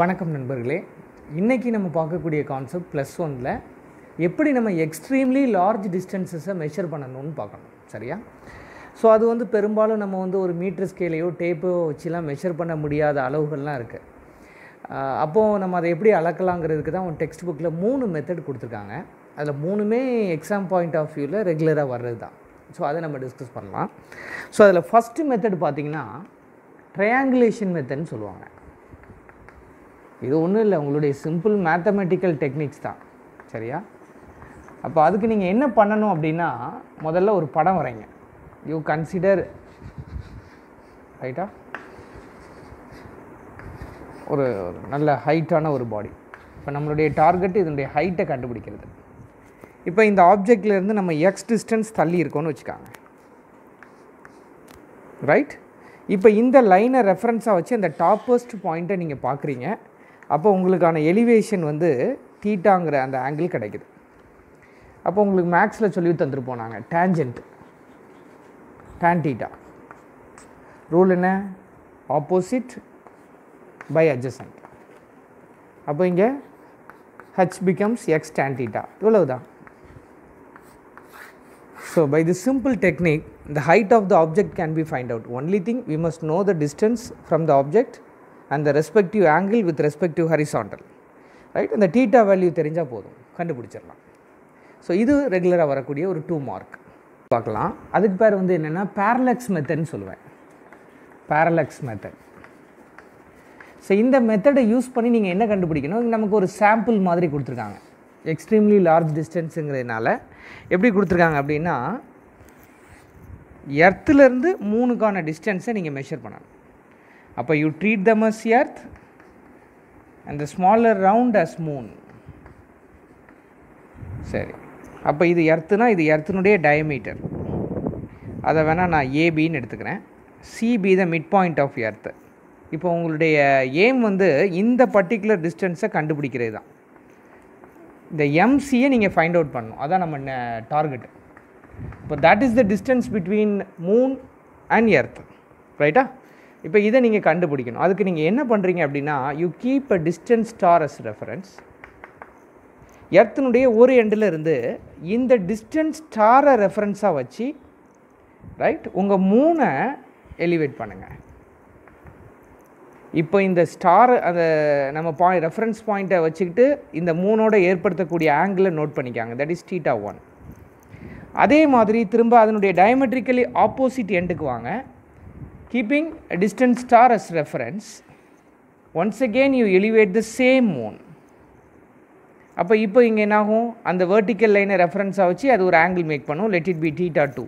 வணக்கம் நண்பர்களே. இன்றைக்கி நம்ம பார்க்கக்கூடிய கான்செப்ட் ப்ளஸ் ஒனில் எப்படி நம்ம எக்ஸ்ட்ரீம்லி லார்ஜ் டிஸ்டன்சஸை மெஷர் பண்ணணும்னு பார்க்கணும். சரியா? ஸோ அது வந்து பெரும்பாலும் நம்ம வந்து ஒரு மீட்டர் ஸ்கேலையோ டேப்போ வச்சுலாம் மெஷர் பண்ண முடியாத அளவுகள்லாம் இருக்குது அப்போது நம்ம அதை எப்படி அளக்கலாங்கிறதுக்கு தான் டெக்ஸ்ட் புக்கில் மூணு மெத்தட் கொடுத்துருக்காங்க. அதில் மூணுமே எக்ஸாம் பாயிண்ட் ஆஃப் வியூவில் ரெகுலராக வர்றது தான். ஸோ அதை நம்ம டிஸ்கஸ் பண்ணலாம். ஸோ அதில் ஃபஸ்ட்டு மெத்தட் பார்த்திங்கன்னா ட்ரையாங்குலேஷன் மெத்தட்னு சொல்லுவாங்க. இது ஒன்றும் இல்லை உங்களுடைய சிம்பிள் மேத்தமெட்டிக்கல் டெக்னிக்ஸ் தான். சரியா? அப்போ அதுக்கு நீங்கள் என்ன பண்ணணும் அப்படின்னா முதல்ல ஒரு படம் வரைங்க. யூ கன்சிடர் ரைட்டா ஒரு நல்ல ஹைட்டான ஒரு பாடி இப்போ நம்மளுடைய டார்கெட் இதனுடைய ஹைட்டை கண்டுபிடிக்கிறது. இப்போ இந்த ஆப்ஜெக்ட்லேருந்து நம்ம எக்ஸ் டிஸ்டன்ஸ் தள்ளி இருக்கோன்னு வச்சுக்காங்க. ரைட் இப்போ இந்த லைனை ரெஃபரன்ஸாக வச்சு அந்த டாப்பஸ்ட் பாயிண்ட்டை நீங்கள் பார்க்குறீங்க அப்போ உங்களுக்கான எலிவேஷன் வந்து தீட்டாங்கிற அந்த ஆங்கிள் கிடைக்குது. அப்போ உங்களுக்கு மேக்ஸில் சொல்லி தந்துருப்போம் நாங்கள் டேஞ்சன்ட் டேன் டீட்டா ரூல் என்ன? ஆப்போசிட் பை அட்ஜசன்ட் அப்போ இங்கே h becomes x tan theta இவ்வளவு தான் by the simple technique the height of the object can be find out only thing we must know the distance from the object அந்த respective angle with respective horizontal right அந்த theta value தெரிஞ்சால் போதும். கண்டுபிடிச்சிடலாம். So இது ரெகுலராக வரக்கூடிய ஒரு two mark பார்க்கலாம். அதுக்கு பேர் வந்து என்னென்னா பேரலக்ஸ் மெத்தட்னு சொல்லுவேன். பேரலக்ஸ் மெத்தட் ஸோ இந்த மெத்தடை யூஸ் பண்ணி நீங்கள் என்ன கண்டுபிடிக்கணும்? நமக்கு ஒரு சாம்பிள் மாதிரி கொடுத்துருக்காங்க. எக்ஸ்ட்ரீம்லி லார்ஜ் டிஸ்டன்ஸுங்கிறதுனால எப்படி கொடுத்துருக்காங்க அப்படின்னா எர்த்துலேருந்து மூணுக்கான டிஸ்டன்ஸை நீங்கள் மெஷர் பண்ணணும். அப்போ you treat them as earth and the smaller round as moon சரி. அப்போ இது எர்த்துனா இது எர்த்தினுடைய டயமீட்டர் அதை வேணால் நான் ஏபின்னு எடுத்துக்கிறேன். C B the midpoint of earth இப்போ உங்களுடைய எய்ம் வந்து இந்த பர்டிகுலர் டிஸ்டன்ஸை கண்டுபிடிக்கிறது தான் இந்த எம்சியை நீங்கள் ஃபைண்ட் அவுட் பண்ணணும். அதான் நம்ம டார்கெட் இப்போ that is the distance between moon and earth ரைட்டா இப்போ இதை நீங்கள் கண்டுபிடிக்கணும். அதுக்கு நீங்கள் என்ன பண்ணுறீங்க அப்படின்னா you keep a distance star as reference எர்த்தினுடைய ஒரு எண்டில் இருந்து இந்த டிஸ்டன்ஸ் ஸ்டாரை ரெஃபரன்ஸாக வச்சு ரைட் உங்கள் மூணை எலிவேட் பண்ணுங்கள் இப்போ இந்த ஸ்டார் அந்த நம்ம பாயிண்ட் ரெஃபரன்ஸ் பாயிண்ட்டை வச்சுக்கிட்டு இந்த மூணோட ஏற்படுத்தக்கூடிய ஆங்கிளை நோட் பண்ணிக்காங்க. தட் இஸ் டீட்டா ஒன் அதே மாதிரி திரும்ப அதனுடைய டயமெட்ரிக்கலி ஆப்போசிட் எண்டுக்கு வாங்க. Keeping distance star as reference once again you elevate the same moon அப்போ இப்போ இங்கே என்னாகும்? அந்த வேர்ட்டிக்கல் லைனை ரெஃபரன்ஸாக வச்சு அது ஒரு ஆங்கிள் மேக் பண்ணும். Let it be theta two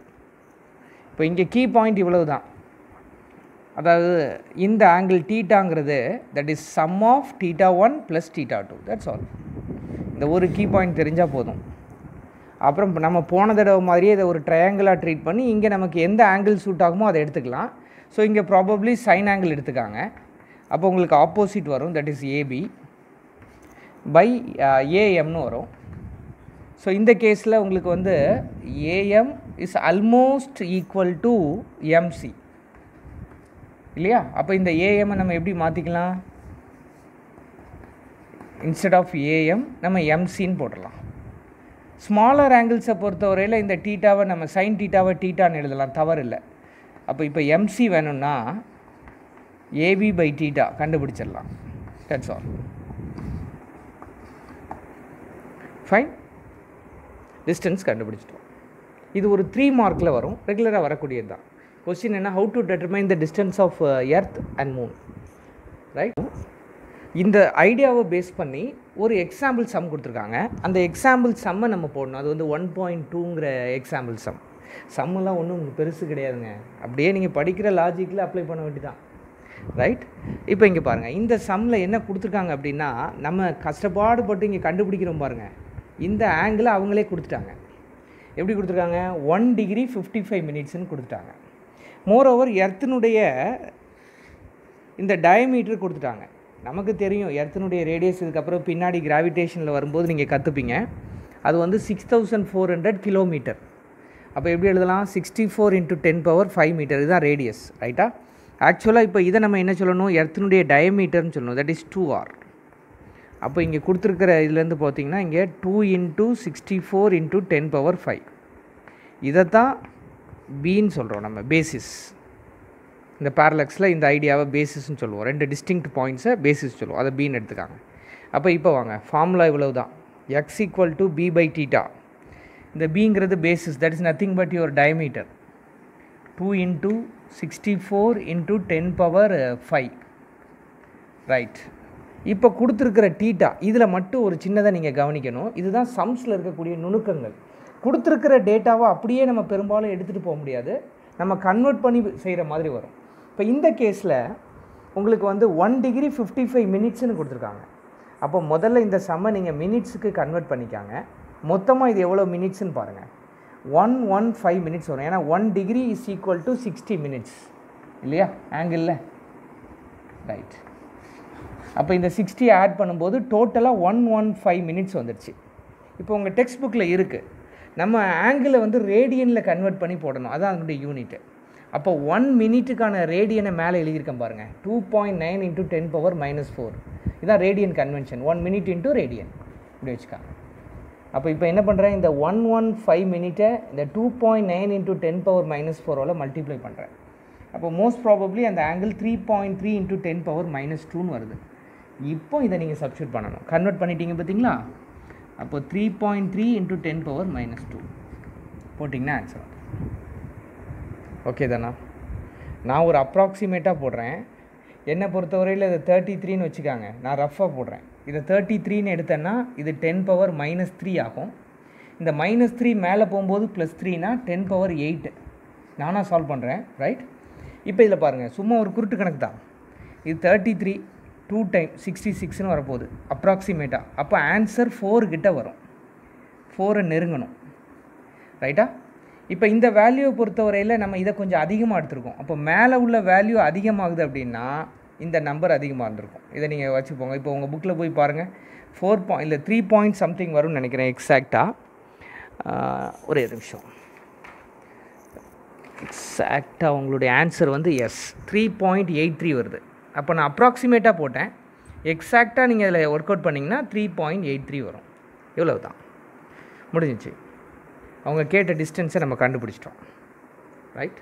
இப்போ இங்கே கீ பாயிண்ட் இவ்வளவு தான் அதாவது இந்த angle டீட்டாங்கிறது that is sum of theta one plus theta two that's all இந்த ஒரு கீ பாயிண்ட் தெரிஞ்சால் போதும். அப்புறம் நம்ம போன தடவை மாதிரியே இதை ஒரு ட்ரையாங்கிளாக ட்ரீட் பண்ணி இங்கே நமக்கு எந்த ஆங்கிள் சூட் ஆகுமோ அதை எடுத்துக்கலாம். ஸோ இங்கே ப்ராபப்ளி சைன் ஆங்கிள் எடுத்துக்காங்க. அப்போ உங்களுக்கு ஆப்போசிட் வரும். That is A B by ஏஎம்னு வரும். ஸோ இந்த கேஸில் உங்களுக்கு வந்து A M is almost equal to M C இல்லையா? அப்போ இந்த ஏஎம்மை நம்ம எப்படி மாற்றிக்கலாம் இன்ஸ்டெட் ஆஃப் ஏஎம் நம்ம எம்சின்னு போட்டுடலாம். ஸ்மாலர் ஆங்கிள்ஸை பொறுத்தவரையில் இந்த டீட்டாவை நம்ம சைன் டீட்டாவை டீட்டான்னு எழுதலாம். தவறு இல்லை அப்போ இப்போ எம்சி வேணும்னா ஏபி பை டீட்டா கண்டுபிடிச்சிடலாம். தட்ஸ் ஆல் ஃபைன் டிஸ்டன்ஸ் கண்டுபிடிச்சிட்டோம். இது ஒரு த்ரீ மார்க்கில் வரும். ரெகுலராக வரக்கூடியது தான் கொஸ்டின் என்ன? How to determine the distance of earth and moon right இந்த ஐடியாவை பேஸ் பண்ணி ஒரு எக்ஸாம்பிள் சம் கொடுத்துருக்காங்க. அந்த எக்ஸாம்பிள் சம்மை நம்ம போடணும். அது வந்து ஒன் பாயிண்ட் டூங்கிற எக்ஸாம்பிள் சம் சம்மெல்லாம் ஒன்றும் உங்களுக்கு பெருசு கிடையாதுங்க. அப்படியே நீங்கள் படிக்கிற லாஜிக்கில் அப்ளை பண்ண வேண்டிதான். ரைட் இப்போ இங்கே பாருங்கள் இந்த சம்மில் என்ன கொடுத்துருக்காங்க அப்படின்னா நம்ம கஷ்டப்பாடு பட்டு இங்கே கண்டுபிடிக்கிறோம் பாருங்கள் இந்த ஆங்கிளை அவங்களே கொடுத்துட்டாங்க. எப்படி கொடுத்துருக்காங்க? ஒன் டிகிரி ஃபிஃப்டி ஃபைவ் மினிட்ஸ்னு கொடுத்துட்டாங்க. மோர் ஓவர் எர்த்தினுடைய இந்த டயமீட்டர் கொடுத்துட்டாங்க. நமக்கு தெரியும் எர்த்தினுடைய ரேடியஸ் இதுக்கப்புறம் பின்னாடி கிராவிடேஷனில் வரும்போது நீங்கள் கற்றுப்பீங்க அது வந்து six thousand four hundred kilometre அப்போ எப்படி எழுதலாம்? Sixty four into ten power five metre இதுதான் ரேடியஸ் ரைட்டா ஆக்சுவலாக இப்போ இதை நம்ம என்ன சொல்லணும்? எர்த்தினுடைய டயமீட்டர்னு சொல்லணும். தட் இஸ் டூ ஆர் அப்போ இங்கே கொடுத்துருக்கிற இதுலேருந்து பார்த்தீங்கன்னா இங்கே two into sixty four into ten power five இதை தான் பீன்னு சொல்கிறோம் நம்ம பேசிஸ் இந்த பேரலக்ஸில் இந்த ஐடியாவை பேசிஸ்னு சொல்லுவோம். ரெண்டு டிஸ்டிங்க்ட் பாயிண்ட்ஸை பேசிஸ் சொல்லுவோம். அதை பீன் எடுத்துக்காங்க. அப்போ இப்போ வாங்க ஃபார்முலா இவ்வளவு தான் X equal to B by theta இந்த பிங்கிறது basis that is nothing but your diameter two into sixty four into ten power five right இப்போ கொடுத்துருக்கிற டீட்டா இதில் மட்டும் ஒரு சின்னதாக நீங்கள் கவனிக்கணும். இதுதான் சம்ஸில் இருக்கக்கூடிய நுணுக்கங்கள். கொடுத்துருக்கிற டேட்டாவை அப்படியே நம்ம பெரும்பாலும் எடுத்துகிட்டு போக முடியாது. நம்ம கன்வெர்ட் பண்ணி செய்கிற மாதிரி வரும். இப்போ இந்த கேஸில் உங்களுக்கு வந்து ஒன் டிகிரி ஃபிஃப்டி ஃபைவ் மினிட்ஸ்னு கொடுத்துருக்காங்க. அப்போ முதல்ல இந்த சம்மை நீங்கள் மினிட்ஸுக்கு கன்வெர்ட் பண்ணிக்காங்க. மொத்தமாக இது எவ்வளோ மினிட்ஸ்னு பாருங்கள் ஒன் ஒன் ஃபைவ் மினிட்ஸ் வரும். ஏன்னா one degree is equal to sixty minutes இல்லையா? ஆங்கிளில் ரைட் அப்போ இந்த சிக்ஸ்டி ஆட் பண்ணும்போது டோட்டலாக ஒன் ஒன் ஃபைவ் மினிட்ஸ் வந்துடுச்சு இப்போ உங்கள் டெக்ஸ்ட் புக்கில் இருக்குது நம்ம ஆங்கிளை வந்து ரேடியனில் கன்வெர்ட் பண்ணி போடணும். அதுதான் அதனுடைய யூனிட்டு அப்போ ஒன் மினிட்டுக்கான ரேடியனை மேலே எழுதியிருக்கேன் பாருங்கள் two point nine into ten power minus four இதான் radian convention one minute into radian இப்படி வச்சுக்காங்க. அப்போ இப்போ என்ன பண்ணுறேன் இந்த ஒன் ஒன் ஃபைவ் மினிட்டை இந்த two point nine into ten power minus ஃபோரோட மல்டிப்ளை பண்ணுறேன் அப்போ மோஸ்ட் ப்ராபப்ளி அந்த angle three point three into ten power minus டூன்னு வருது. இப்போ இதை நீங்கள் சப்ஸ்டியூட் பண்ணணும். கன்வெர்ட் பண்ணிட்டீங்க பார்த்தீங்களா? அப்போ three point three into ten power minus two போட்டிங்கன்னா ஆன்சர் ஓகே தானா? நான் ஒரு அப்ராக்சிமேட்டாக போடுறேன். என்னை பொறுத்தவரையில் இதை தேர்ட்டி த்ரீன்னு வச்சுக்காங்க. நான் ரஃபாக போடுறேன். இதை தேர்ட்டி த்ரீன்னு எடுத்தேன்னா இது டென் பவர் மைனஸ் த்ரீ ஆகும். இந்த மைனஸ் த்ரீ மேலே போகும்போது ப்ளஸ் த்ரீனா டென் பவர் எயிட்டு நானாக சால்வ் பண்ணுறேன் ரைட் இப்போ இதில் பாருங்கள் சும்மா ஒரு குருட்டு கணக்கு தான். இது thirty three two time sixty சிக்ஸ்னு வரப்போகுது அப்ராக்சிமேட்டாக அப்போ ஆன்சர் ஃபோர் கிட்ட வரும். ஃபோரை நெருங்கணும். ரைட்டா இப்போ இந்த வேல்யூவை பொறுத்தவரையில் நம்ம இதை கொஞ்சம் அதிகமாக எடுத்துருக்கோம். அப்போ மேலே உள்ள வேல்யூ அதிகமாகுது அப்படின்னா இந்த நம்பர் அதிகமாக இருந்திருக்கும். இதை நீங்கள் வச்சுப்போங்க இப்போ உங்கள் புக்கில் போய் பாருங்கள் ஃபோர் பாயிண்ட் இல்லை த்ரீ பாயிண்ட் சம்திங் வரும்னு நினைக்கிறேன் எக்ஸாக்டாக ஒரே நிமிஷம். எக்ஸாக்டாக உங்களுடைய ஆன்சர் வந்து S three point eight three வருது. அப்போ நான் அப்ராக்சிமேட்டாக போட்டேன். எக்ஸாக்டாக நீங்கள் அதில் ஒர்க் அவுட் பண்ணிங்கன்னா த்ரீ பாயிண்ட் எயிட் த்ரீ வரும். இவ்வளவு தான் முடிஞ்சிச்சு. அவங்க கேட்ட டிஸ்டன்ஸை நம்ம கண்டுபிடிச்சிட்டோம். ரைட்